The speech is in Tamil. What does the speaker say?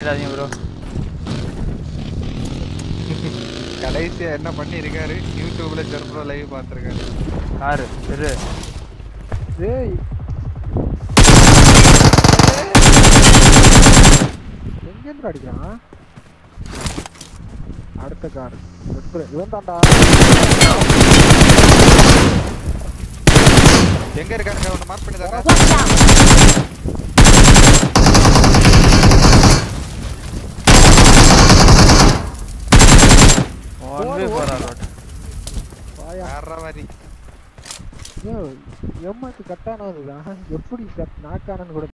இல்லாதீங்க ப்ரோ கடைசியா என்ன பண்ணிருக்காரு? யூடியூப்ல ஜெர்ப்ரோ லைவ் பாத்துருக்காரு யாரு? இரு ஏய். எங்கேருந்து அடிக்கிறான்? அடுத்த கார் இவன் தான்டா. எங்க இருக்கானுங்க ஒன்று மார்க் பண்ணி தரேன் ரோட் வாயா. வேற மாதிரி எம்மாக்கு கட்டானதுதான் எப்படி கட் நாக்கானன்னு கூட